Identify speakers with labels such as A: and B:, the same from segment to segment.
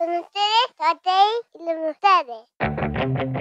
A: Con ustedes, Matei y los ustedes.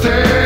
B: stay.